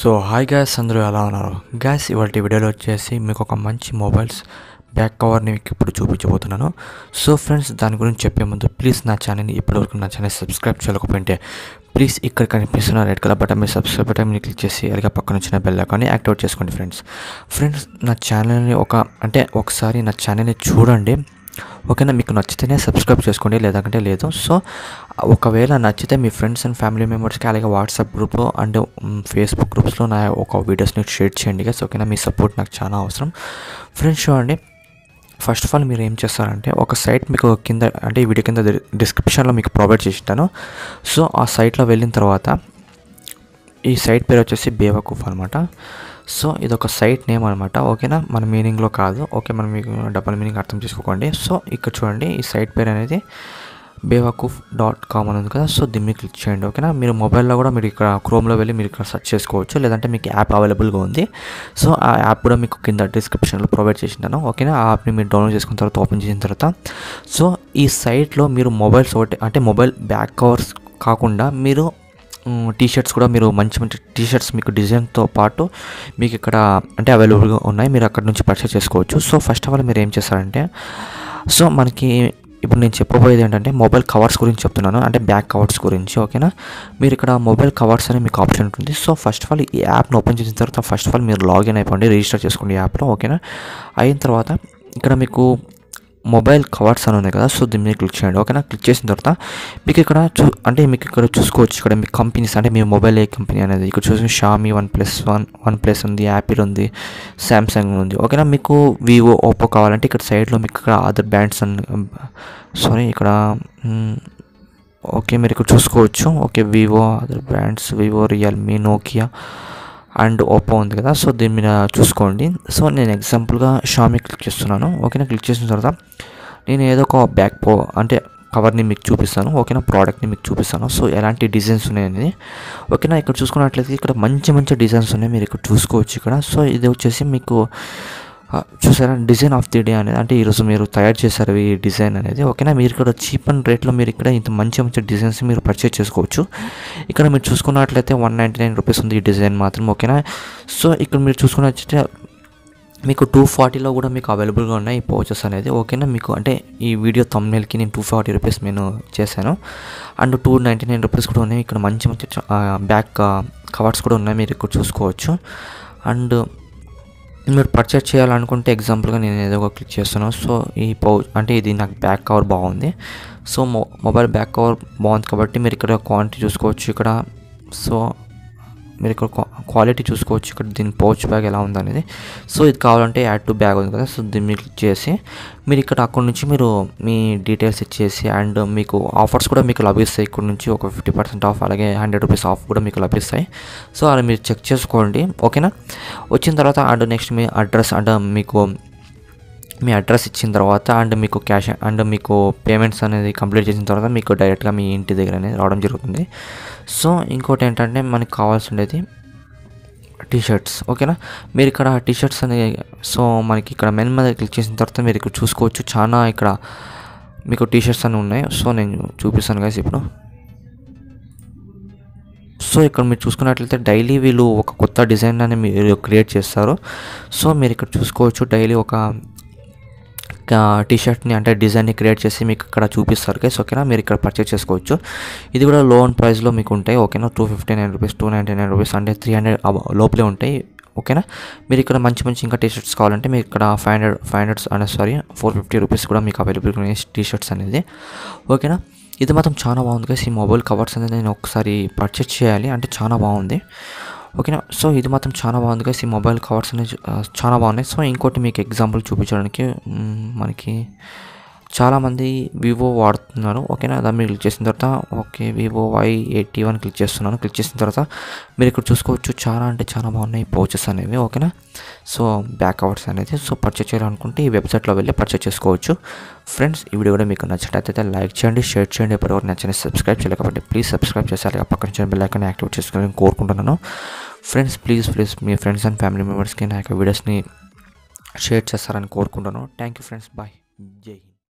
So hi gas అందరూ ఎలా ఉన్నారు? గ్యాస్ ఇవాళ వీడియోలో వచ్చేసి మీకు ఒక మంచి మొబైల్స్ బ్యాక్ కవర్ని మీకు ఇప్పుడు చూపించబోతున్నాను. సో ఫ్రెండ్స్ దాని గురించి చెప్పే ముందు ప్లీజ్ నా ఛానల్ని ఇప్పటివరకు నా ఛానల్ సబ్స్క్రైబ్ చేయకపోయింటే ప్లీజ్ ఇక్కడ కనిపిస్తున్న రెడ్ కలర్ బటన్ మీరు సబ్స్క్రైబ్ బటన్ మీరు క్లిక్ చేసి అలాగే పక్కన వచ్చిన బెల్ ఐకాన్ని యాక్టివేట్ చేసుకోండి ఫ్రెండ్స్. ఫ్రెండ్స్ నా ఛానల్ని ఒక అంటే ఒకసారి నా ఛానల్ని చూడండి. ఓకేనా మీకు నచ్చితేనే సబ్స్క్రైబ్ చేసుకోండి లేదంటే లేదు. సో ఒకవేళ నచ్చితే మీ ఫ్రెండ్స్ అండ్ ఫ్యామిలీ మెంబర్స్కి అలాగే వాట్సాప్ గ్రూప్ అండ్ ఫేస్బుక్ గ్రూప్స్లో నా ఒక వీడియోస్ని షేర్ చేయండి గస్ ఓకేనా మీ సపోర్ట్ నాకు చాలా అవసరం. ఫ్రెండ్స్ చూడండి ఫస్ట్ ఆఫ్ ఆల్ మీరు ఏం చేస్తారంటే ఒక సైట్ మీకు కింద అంటే ఈ వీడియో కింద డిస్క్రిప్షన్లో మీకు ప్రొవైడ్ చేసిస్తాను సో ఆ సైట్లో వెళ్ళిన తర్వాత ఈ సైట్ పేరు వచ్చేసి బేవకూఫ్ అనమాట. సో ఇది ఒక సైట్ నేమ్ అనమాట. ఓకేనా? మన మీనింగ్లో కాదు. ఓకే మనం మీకు డబల్ మీనింగ్ అర్థం చేసుకోకండి సో ఇక్కడ చూడండి ఈ సైట్ పేరు అనేది బేవాకూఫ్ డాట్ కామ్ అని ఉంది కదా. సో దీన్ని క్లిక్ చేయండి. ఓకేనా? మీరు మొబైల్లో కూడా మీరు ఇక్కడ క్రోమ్లో వెళ్ళి మీరు ఇక్కడ సెర్చ్ చేసుకోవచ్చు. లేదంటే మీకు యాప్ అవైలబుల్గా ఉంది. సో ఆ యాప్ కూడా మీకు కింద డిస్క్రిప్షన్లో ప్రొవైడ్ చేసింటాను. ఓకేనా? ఆ యాప్ని మీరు డౌన్లోడ్ చేసుకున్న తర్వాత ఓపెన్ చేసిన తర్వాత. సో ఈ సైట్లో మీరు మొబైల్స్ ఒకటి అంటే మొబైల్ బ్యాక్ కవర్స్ కాకుండా మీరు టీషర్ట్స్ కూడా మీరు మంచి మంచి టీ షర్ట్స్ మీకు డిజైన్తో పాటు మీకు ఇక్కడ అంటే అవైలబుల్గా ఉన్నాయి. మీరు అక్కడ నుంచి పర్చేస్ చేసుకోవచ్చు. సో ఫస్ట్ ఆఫ్ ఆల్ మీరు ఏం చేస్తారంటే సో మనకి ఇప్పుడు నేను చెప్పబోయేది ఏంటంటే మొబైల్ కవర్స్ గురించి చెప్తున్నాను. అంటే బ్యాక్ కవర్స్ గురించి ఓకేనా? మీరు ఇక్కడ మొబైల్ కవర్స్ అనే మీకు ఆప్షన్ ఉంటుంది. సో ఫస్ట్ ఆఫ్ ఆల్ ఈ యాప్ను ఓపెన్ చేసిన తర్వాత ఫస్ట్ ఆఫ్ ఆల్ మీరు లాగిన్ అయిపోండి రిజిస్టర్ చేసుకోండి యాప్లో ఓకేనా? అయిన తర్వాత ఇక్కడ మీకు మొబైల్ కవర్స్ అని ఉన్నాయి కదా సో దీని మీద క్లిక్ చేయండి. ఓకేనా? క్లిక్ చేసిన తర్వాత మీకు ఇక్కడ చూ అంటే మీకు ఇక్కడ చూసుకోవచ్చు. ఇక్కడ మీ కంపెనీస్ అంటే మీ మొబైల్ ఏ కంపెనీ అనేది. ఇక్కడ చూసిన Xiaomi one plus one one plus ఉంది యాపిల్ ఉంది శాంసంగ్ ఉంది. ఓకేనా? మీకు వివో ఓప్పో కావాలంటే ఇక్కడ సైడ్లో మీకు ఇక్కడ అదర్ బ్రాండ్స్ అండ్ సారీ ఇక్కడ ఓకే మీరు ఇక్కడ చూసుకోవచ్చు. Okay Vivo other brands Vivo Realme Nokia and Oppo ఉంది కదా సో దీని మీద చూసుకోండి. సో నేను ఎగ్జాంపుల్గా షామీ క్లిక్ చేస్తున్నాను. ఓకేనా? క్లిక్ చేసిన తర్వాత నేను ఏదో ఒక బ్యాక్ పో అంటే కవర్ని మీకు చూపిస్తాను. ఓకేనా? ప్రోడక్ట్ని మీకు చూపిస్తాను. సో ఎలాంటి డిజైన్స్ ఉన్నాయనేది ఓకేనా? ఇక్కడ చూసుకున్నట్లయితే ఇక్కడ మంచి మంచి డిజైన్స్ ఉన్నాయి. మీరు ఇక్కడ చూసుకోవచ్చు ఇక్కడ. సో ఇది వచ్చేసి మీకు చూసారా? డిజైన్ ఆఫ్ ది డే అనేది అంటే ఈరోజు మీరు తయారు చేశారు ఈ డిజైన్ అనేది. ఓకేనా? మీరు ఇక్కడ చీప్ అండ్ రేట్లో మీరు ఇక్కడ ఇంత మంచి మంచి డిజైన్స్ మీరు పర్చేస్ చేసుకోవచ్చు. ఇక్కడ మీరు చూసుకున్నట్లయితే వన్ నైంటీ నైన్ రూపీస్ ఉంది ఈ డిజైన్ మాత్రం ఓకేనా? సో ఇక్కడ మీరు చూసుకున్నట్లయితే మీకు టూ ఫార్టీలో కూడా మీకు అవైలబుల్గా ఉన్నాయి ఈ పౌచెస్ అనేది ఓకేనా? మీకు అంటే ఈ వీడియో తమ్నేల్కి నేను టూ ఫార్టీ రూపీస్ నేను చేశాను. And two ninety nine rupees కూడా ఉన్నాయి. ఇక్కడ మంచి మంచి బ్యాక్ కవర్స్ కూడా ఉన్నాయి. మీరు ఇక్కడ చూసుకోవచ్చు. అండ్ మీరు పర్చేస్ చేయాలనుకుంటే ఎగ్జాంపుల్గా నేను ఏదో ఒక క్లిక్ చేస్తున్నాను సో ఈ పౌ అంటే ఇది నాకు బ్యాక్ కవర్ బాగుంది. సో మొ మొబైల్ బ్యాక్ కవర్ బాగుంది కాబట్టి మీరు ఇక్కడ క్వాంటిటీ చూసుకోవచ్చు ఇక్కడ. సో మీరు ఇక్కడ క్వాలిటీ చూసుకోవచ్చు ఇక్కడ దీని పౌచ్ బ్యాగ్ ఎలా ఉందనేది. సో ఇది కావాలంటే యాడ్ టు బ్యాగ్ ఉంది కదా సో దీన్ని మీరు క్లిక్ చేసి మీరు ఇక్కడ అక్కడ నుంచి మీరు మీ డీటెయిల్స్ ఇచ్చేసి అండ్ మీకు ఆఫర్స్ కూడా మీకు లభిస్తాయి. ఇక్కడ నుంచి ఒక ఫిఫ్టీ పర్సెంట్ ఆఫ్ అలాగే హండ్రెడ్ రూపీస్ ఆఫ్ కూడా మీకు లభిస్తాయి. సో అలా మీరు చెక్ చేసుకోండి. ఓకేనా? వచ్చిన తర్వాత అండ్ నెక్స్ట్ మీ అడ్రస్ అండ్ మీకు మీ అడ్రస్ ఇచ్చిన తర్వాత అండ్ మీకు క్యాష్ అండ్ మీకు పేమెంట్స్ అనేది కంప్లీట్ చేసిన తర్వాత మీకు డైరెక్ట్గా మీ ఇంటి దగ్గర అనేది రావడం జరుగుతుంది. సో ఇంకోటి ఏంటంటే మనకు కావాల్సి ఉండేది టీషర్ట్స్ ఓకేనా? మీరు ఇక్కడ టీషర్ట్స్ అనేది సో మనకి ఇక్కడ మెన్ మీద క్లిక్ చేసిన తర్వాత మీరు ఇక్కడ చూసుకోవచ్చు. చాలా ఇక్కడ మీకు టీషర్ట్స్ అని ఉన్నాయి. సో నేను చూపిస్తాను కదా ఇప్పుడు. సో ఇక్కడ మీరు చూసుకున్నట్లయితే డైలీ వీళ్ళు ఒక కొత్త డిజైన్ అని మీరు క్రియేట్ చేస్తారు. సో మీరు ఇక్కడ చూసుకోవచ్చు డైలీ ఒక టీ షర్ట్ని అంటే డిజైన్ని క్రియేట్ చేసి మీకు ఇక్కడ చూపిస్తారు. గైస్ ఓకేనా మీరు ఇక్కడ పర్చేస్ చేసుకోవచ్చు. ఇది కూడా లోన్ ప్రైస్లో మీకు ఉంటాయి. ఓకేనా two fifty nine rupees two ninety nine rupees అంటే త్రీ హండ్రెడ్ లోపలే ఉంటాయి. ఓకేనా మీరు ఇక్కడ మంచి మంచి ఇంకా టీ షర్ట్స్ కావాలంటే మీకు ఇక్కడ ఫైవ్ హండ్రెడ్ ఫైవ్ హండ్రెడ్స్ అనే సారీ ఫోర్ ఫిఫ్టీ రూపీస్ కూడా మీకు అవైలబుల్ ఉన్నాయి టీ షర్ట్స్ అనేది ఓకేనా ఇది మాత్రం చాలా బాగుంది కదా ఈ మొబైల్ కవర్స్ అనేది నేను ఒకసారి పర్చేస్ చేయాలి. అంటే చాలా బాగుంది. ఓకేనా? సో ఇది మాత్రం చాలా బాగుంది కదా ఈ మొబైల్ కవర్స్ అనేవి చాలా బాగున్నాయి. సో ఇంకోటి మీకు ఎగ్జాంపుల్ చూపించడానికి మనకి చాలామంది వివో వాడుతున్నారు. ఓకేనా? దాన్ని మీరు క్లిక్ చేసిన తర్వాత okay Vivo Y eighty one click చేస్తున్నాను. క్లిక్ చేసిన తర్వాత మీరు ఇక్కడ చూసుకోవచ్చు చాలా అంటే చాలా బాగున్నాయి పౌచెస్ అనేవి. ఓకేనా? సో బ్యాక్ అవర్స్ అనేది సో పర్చేస్ చేయాలనుకుంటే ఈ వెబ్సైట్లో వెళ్ళి పర్చేస్ చేసుకోవచ్చు. ఫ్రెండ్స్ ఈ వీడియో కూడా మీకు నచ్చినట్లయితే లైక్ చేయండి షేర్ చేయండి. ఎప్పటివరకు నచ్చని సబ్స్క్రైబ్ చేయలేకపోతే ప్లీజ్ సబ్స్క్రైబ్ చేసాలి పక్కన నుంచి బెల్ ఐకాన్ యాక్టివేట్ చేసుకోవాలని కోరుకుంటున్నాను. ఫ్రెండ్స్ ప్లీజ్ ప్లీజ్ మీ ఫ్రెండ్స్ అండ్ ఫ్యామిలీ మెంబర్స్కి నా యొక్క వీడియోస్ని షేర్ చేస్తారని కోరుకుంటున్నాను. థ్యాంక్ యూ ఫ్రెండ్స్ బాయ్ జై